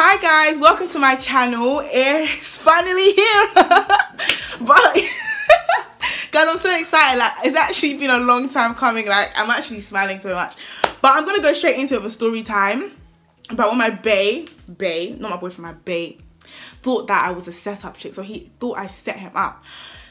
Hi guys, welcome to my channel. It's finally here. but guys, I'm so excited. Like it's actually been a long time coming. Like I'm actually smiling so much. But I'm gonna go straight into a story time about when my bae, bae, not my boyfriend, my bae, thought that I was a setup chick. So he thought I set him up.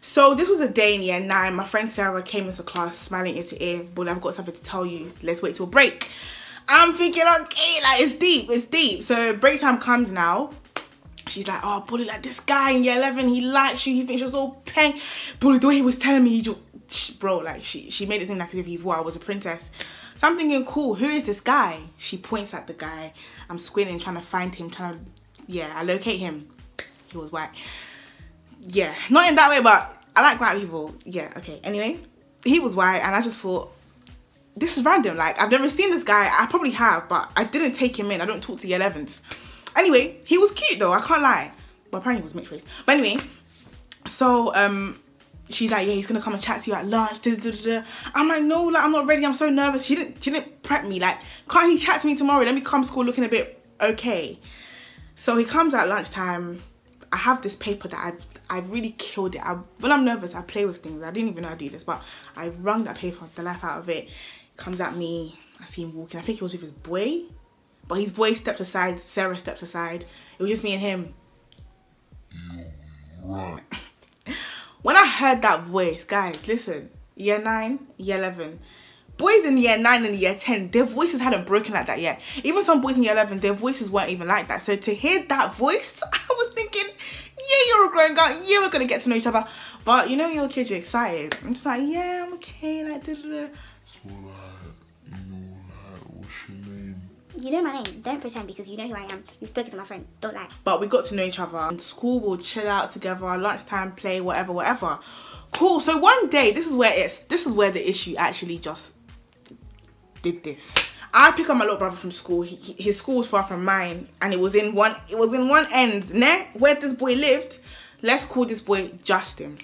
So this was a day in year nine. My friend Sarah came into class smiling ear to ear. But I've got something to tell you. Let's wait till break. I'm thinking, okay, like it's deep, it's deep. So break time comes now. She's like, oh, Bolu, like this guy in year 11, he likes you, he thinks you're so peng. Bolu, the way he was telling me, he just, bro, like she, she made it seem like as if he thought I was a princess. So I'm thinking, cool, who is this guy? She points at the guy. I'm squinting, trying to find him, trying to, yeah, I locate him. He was white. Yeah, not in that way, but I like white people. Yeah, okay. Anyway, he was white, and I just thought, this is random. Like, I've never seen this guy. I probably have, but I didn't take him in. I don't talk to the 11s. Anyway, he was cute though. I can't lie. Well, apparently he was mixed race. But anyway, so um, she's like, yeah, he's gonna come and chat to you at lunch. Da, da, da, I'm like, no, like I'm not ready. I'm so nervous. She didn't, she didn't prep me. Like, can't he chat to me tomorrow? Let me come school looking a bit okay. So he comes at lunchtime. I have this paper that I've I've really killed it. I, when I'm nervous, I play with things. I didn't even know I do this, but I wrung that paper, the life out of it comes at me. I see him walking. I think he was with his boy. But his boy stepped aside. Sarah stepped aside. It was just me and him. Right. When I heard that voice, guys, listen. Year 9, year 11. Boys in year 9 and year 10, their voices hadn't broken like that yet. Even some boys in year 11, their voices weren't even like that. So to hear that voice, I was thinking, yeah, you're a grown guy. Yeah, we're going to get to know each other. But you know, you're a kid, you're excited. I'm just like, yeah, I'm okay. Like, da, da, da. You know, like, what's your name? You know my name. Don't pretend because you know who I am. You've spoken to my friend. Don't lie. but we got to know each other. In school, we'll chill out together, lunchtime, play, whatever, whatever. Cool. So one day, this is where it's this is where the issue actually just did this. I pick up my little brother from school. He, he- his school was far from mine, and it was in one. It was in one end, ne, where this boy lived. Let's call this boy Justin.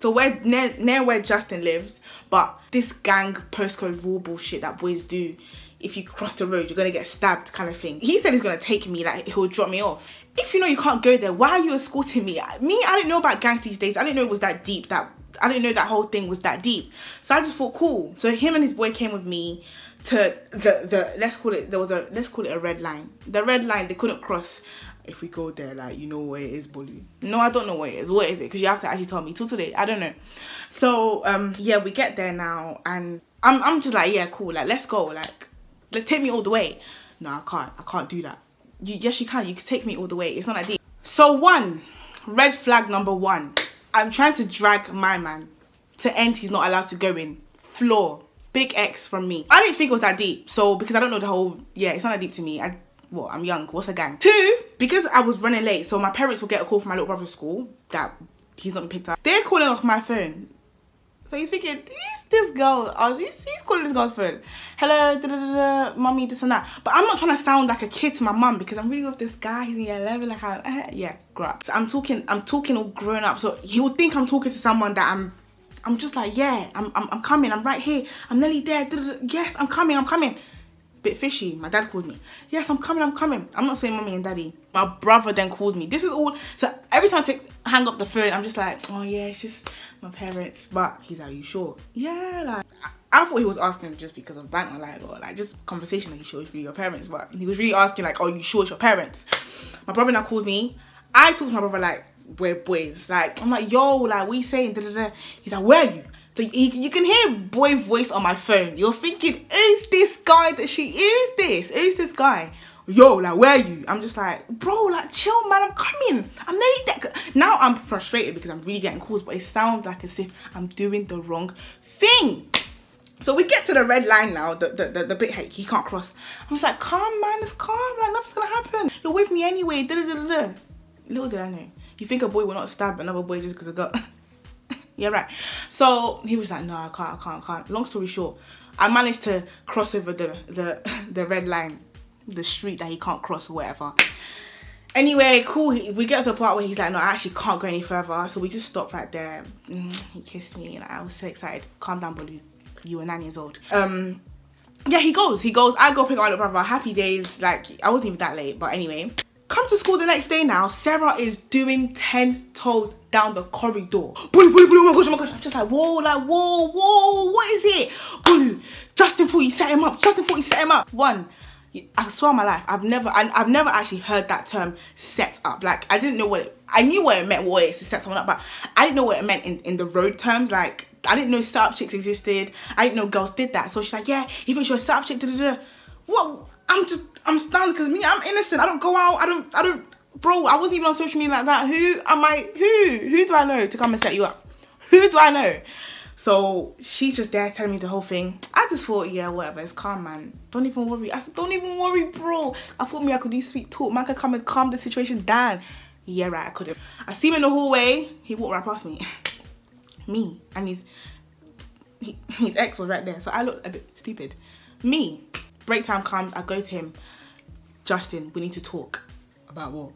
So where near, near where Justin lived, but this gang postcode rule bullshit that boys do. If you cross the road, you're gonna get stabbed, kind of thing. He said he's gonna take me, like he'll drop me off. If you know you can't go there, why are you escorting me? Me, I didn't know about gangs these days. I didn't know it was that deep. That I didn't know that whole thing was that deep. So I just thought, cool. So him and his boy came with me to the the let's call it there was a let's call it a red line. The red line they couldn't cross. If we go there, like you know where it is, Bolu. No, I don't know where it is. What is it? Because you have to actually tell me. Till today, I don't know. So um yeah, we get there now, and I'm I'm just like yeah, cool. Like let's go. Like like take me all the way. No, I can't. I can't do that. You yes, you can. You can take me all the way. It's not that deep. So one red flag number one. I'm trying to drag my man to end. He's not allowed to go in. Floor. Big X from me. I didn't think it was that deep. So because I don't know the whole yeah, it's not that deep to me. I well, I'm young. What's a gang? Two, because I was running late, so my parents will get a call from my little brother's school that he's not been picked up. They're calling off my phone. So he's thinking, who's this girl? Was, he's, he's calling this girl's phone. Hello, da, da, da, da, mommy, this and that. But I'm not trying to sound like a kid to my mum because I'm really with this guy. He's in year 11, like, I, eh, yeah, grow up. So I'm talking, I'm talking all grown up. So he would think I'm talking to someone that I'm, I'm just like, yeah, I'm, I'm, I'm coming. I'm right here. I'm nearly there. Da, da, da. Yes, I'm coming. I'm coming. Bit fishy. My dad called me. Yes, I'm coming. I'm coming. I'm not saying mommy and daddy. My brother then calls me. This is all. So every time I take hang up the phone, I'm just like, oh yeah, it's just my parents. But he's like, you sure? Yeah, like. I, I thought he was asking just because of bank like or like just conversation like you sure it's your parents, but he was really asking like, are you sure it's your parents? My brother now calls me. I talk to my brother like we're boys. Like I'm like, yo, like what you saying? Da, da, da. He's like, where are you? So you, can hear boy voice on my phone. You're thinking, who's this guy that she who's this? Who's this guy? Yo, like where are you? I'm just like, bro, like chill man, I'm coming. I'm nearly. Now I'm frustrated because I'm really getting calls, but it sounds like as if I'm doing the wrong thing. So we get to the red line now, the the, the, the bit he, he can't cross. I'm just like, calm man, it's calm, like nothing's gonna happen. You're with me anyway. Da, da, da, da. Little did I know. You think a boy will not stab another boy just because I got yeah, right. So he was like, no, I can't, I can't, I can't. Long story short, I managed to cross over the the the red line, the street that he can't cross or whatever. Anyway, cool. We get to a part where he's like, no, I actually can't go any further. So we just stopped right there. Mm, he kissed me, and I was so excited. Calm down, Bolu. You were nine years old. Um, yeah, he goes. He goes. I go pick up my little brother. Happy days. Like I wasn't even that late, but anyway. Come to school the next day now. Sarah is doing 10 toes down the corridor. Bolu, Bolu, Bolu, oh my gosh, oh my gosh. I'm just like, whoa, like, whoa, whoa, what is it? Bolu, Justin thought you set him up. Justin thought you set him up. One, I swear on my life, I've never, I, I've never actually heard that term set up. Like, I didn't know what it, I knew what it meant, what it is to set someone up, but I didn't know what it meant in, in the road terms. Like, I didn't know set up chicks existed. I didn't know girls did that. So she's like, yeah, you think you're a set up chick? Da, da, da. What? I'm just, I'm stunned because me, I'm innocent. I don't go out. I don't, I don't, bro. I wasn't even on social media like that. Who am I? Who? Who do I know to come and set you up? Who do I know? So she's just there telling me the whole thing. I just thought, yeah, whatever, it's calm, man. Don't even worry. I said, don't even worry, bro. I thought me I could do sweet talk. Man could come and calm the situation down. Yeah, right, I could have. I see him in the hallway. He walked right past me. me. And his, he, his ex was right there. So I looked a bit stupid. Me. Break time comes. I go to him. Justin, we need to talk. About what?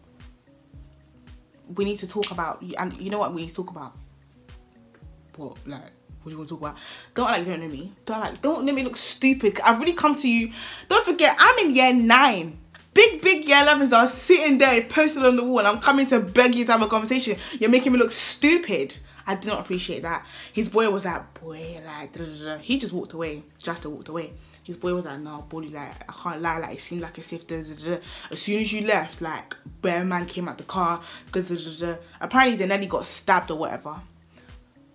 We need to talk about, and you know what we need to talk about? What, like, what do you want to talk about? Don't like don't know me. Don't like don't let me look stupid. I've really come to you. Don't forget, I'm in year nine. Big, big year 11s are sitting there posted on the wall and I'm coming to beg you to have a conversation. You're making me look stupid. I did not appreciate that. His boy was like, boy, like, da, da, da. he just walked away. Just walked away. His boy was like, no, Bolu, like, I can't lie, like, it seemed like as if as soon as you left, like, bear man came out the car, da, da, da, apparently then he got stabbed or whatever.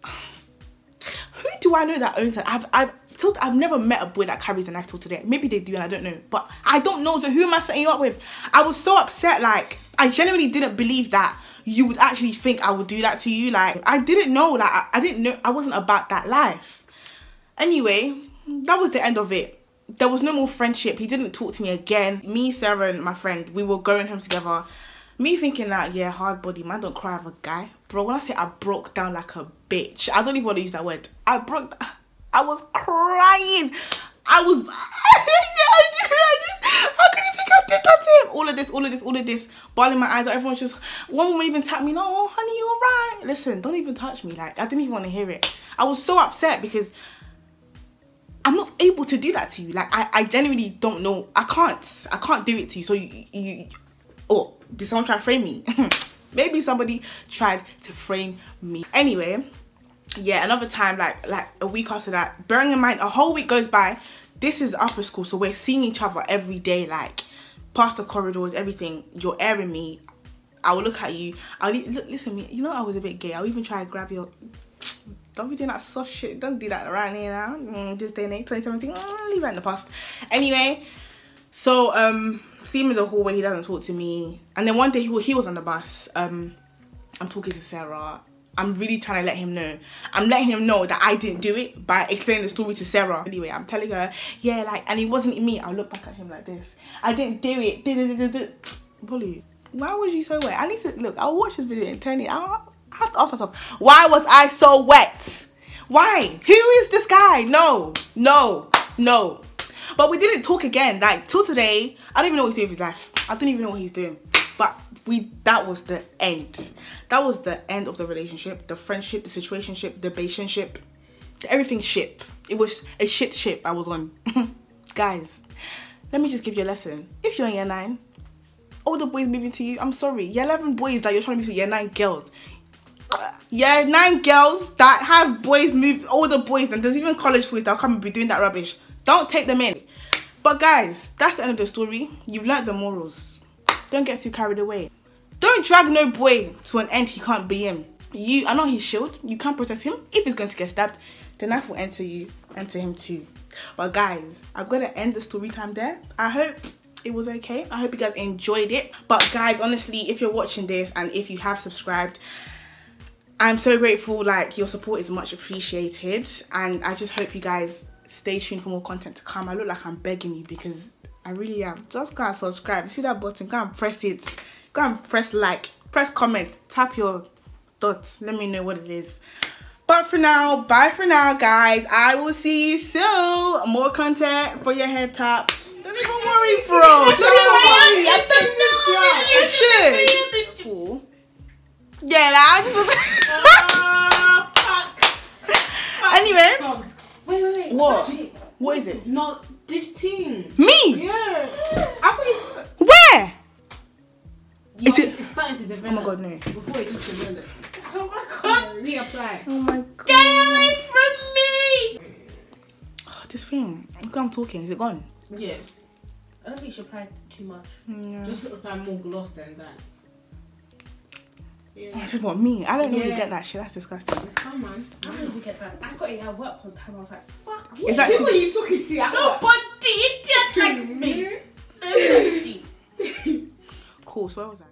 Who do I know that owns it? I've, I've, till, I've never met a boy that carries a knife till today. Maybe they do and I don't know. But I don't know. So who am I setting you up with? I was so upset. Like, I genuinely didn't believe that you would actually think I would do that to you. Like, I didn't know. Like, I, I didn't know. I wasn't about that life. Anyway, that was the end of it. There was no more friendship. He didn't talk to me again. Me, Sarah, and my friend, we were going home together. Me thinking that, yeah, hard body, man, don't cry over a guy. Bro, when I say I broke down like a bitch, I don't even want to use that word. I broke, I was crying. I was, yeah, I just, I just, how can you think I did that to him? All of this, all of this, all of this, bawling my eyes out. Everyone's just, one woman even tapped me, no, honey, you alright? Listen, don't even touch me. Like, I didn't even want to hear it. I was so upset because I'm not able to do that to you. Like, I, I genuinely don't know. I can't. I can't do it to you. So you, you, oh, did someone try to frame me? Maybe somebody tried to frame me. Anyway, yeah, another time, like like a week after that, bearing in mind a whole week goes by, this is upper school, so we're seeing each other every day, like past the corridors, everything. You're airing me. I will look at you. I'll look, listen, me. You know I was a bit gay. I'll even try to grab your. Don't be doing that soft shit. Don't do that around here now. Mm, this day and age, 2017. Mm, leave that in the past. Anyway, so um, see him in the hallway. He doesn't talk to me. And then one day he, he was on the bus. Um, I'm talking to Sarah. I'm really trying to let him know. I'm letting him know that I didn't do it by explaining the story to Sarah. Anyway, I'm telling her, yeah, like, and it wasn't me. I'll look back at him like this. I didn't do it. Bolu. Why was you so wet? I need to look. I'll watch this video and turn it. I'll, I have to ask myself, why was I so wet? Why? Who is this guy? No, no, no. But we didn't talk again. Like till today, I don't even know what he's doing with his life. I don't even know what he's doing. But we that was the end. That was the end of the relationship, the friendship, the situationship, the relationship, everything ship. It was a shit ship I was on. Guys, let me just give you a lesson. If you're in year nine, all the boys moving to you, I'm sorry. Year 11 boys that you're trying to be to year nine girls. Yeah, nine girls that have boys move, all the boys, and there's even college boys that come and be doing that rubbish. Don't take them in. But guys, that's the end of the story. You've learnt the morals. Don't get too carried away. Don't drag no boy to an end he can't be in. You are not his shield. You can't protect him. If he's going to get stabbed, the knife will enter you, enter him too. But guys, I'm gonna end the story time there. I hope it was okay. I hope you guys enjoyed it. But guys, honestly, if you're watching this and if you have subscribed, I'm so grateful. Like your support is much appreciated, and I just hope you guys stay tuned for more content to come. I look like I'm begging you because I really am. Just go and subscribe. See that button? Go and press it. Go and press like. Press comment. Tap your thoughts. Let me know what it is. But for now, bye for now, guys. I will see you soon. More content for your head tops. Don't even worry, bro. Don't even worry. I said no. Cool. Yeah, that's. Ah, anyway. Wait, wait, wait. What? Shit. What is it? No, this team. Me? Yeah. I thought you- Where? It's starting to develop. Oh my god, no. Before it just develops. Oh my god. Reapply. Oh my god. Get away from me! Oh, this thing. Look, I'm talking. Is it gone? Yeah. I don't think she applied too much. Mm, yeah. Just apply more gloss than that. Yeah. I said, what, me? I don't really Yeah. get that shit. That's disgusting. It's come on. I don't even get that. I got it at work one time. I was like, fuck. Is that Who she- were you talking to? I don't- Nobody did like me. Nobody. Cool. So where was I?